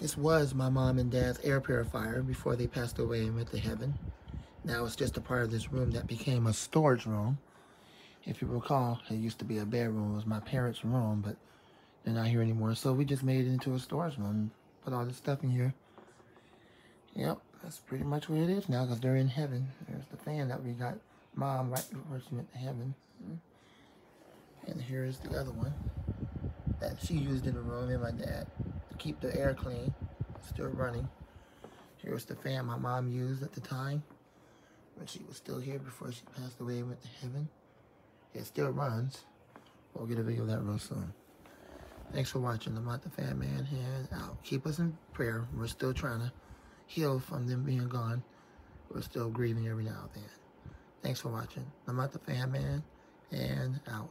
This was my mom and dad's air purifier before they passed away and went to heaven. Now it's just a part of this room that became a storage room. If you recall, it used to be a bedroom. It was my parents' room, but they're not here anymore. So we just made it into a storage room. Put all this stuff in here. Yep, that's pretty much what it is now because they're in heaven. There's the fan that we got mom right before she went to heaven. And here is the other one that she used in the room and my dad keep the air clean. Still running. Here's the fan my mom used at the time when she was still here before she passed away and went to heaven. It still runs. We'll get a video of that real soon. Thanks for watching. I'm the Fan Man and out. Keep us in prayer. We're still trying to heal from them being gone. We're still grieving every now and then. Thanks for watching. I'm the Fan Man and out.